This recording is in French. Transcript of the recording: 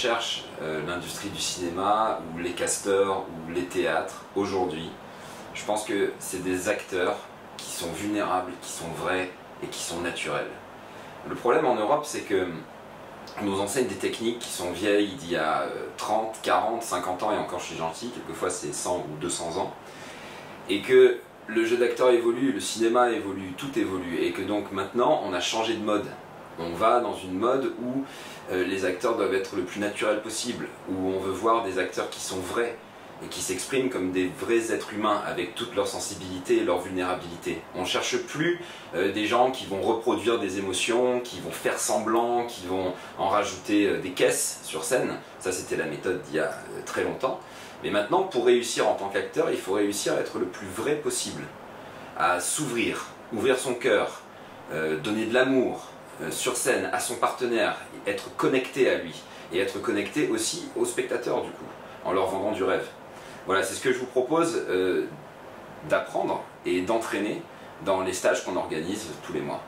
cherche euh, l'industrie du cinéma ou les casteurs ou les théâtres aujourd'hui, je pense que c'est des acteurs qui sont vulnérables, qui sont vrais et qui sont naturels. Le problème en Europe, c'est que nous enseigne des techniques qui sont vieilles d'il y a 30, 40, 50 ans, et encore je suis gentil, quelquefois c'est 100 ou 200 ans, et que le jeu d'acteur évolue, le cinéma évolue, tout évolue, et que donc maintenant on a changé de mode. On va dans une mode où euh, les acteurs doivent être le plus naturel possible, où on veut voir des acteurs qui sont vrais, et qui s'expriment comme des vrais êtres humains avec toute leur sensibilité et leur vulnérabilité. On ne cherche plus euh, des gens qui vont reproduire des émotions, qui vont faire semblant, qui vont en rajouter euh, des caisses sur scène. Ça, c'était la méthode d'il y a très longtemps. Mais maintenant, pour réussir en tant qu'acteur, il faut réussir à être le plus vrai possible, à s'ouvrir, ouvrir son cœur, donner de l'amour sur scène à son partenaire, être connecté à lui et être connecté aussi aux spectateurs du coup, en leur vendant du rêve. Voilà, c'est ce que je vous propose euh, d'apprendre et d'entraîner dans les stages qu'on organise tous les mois.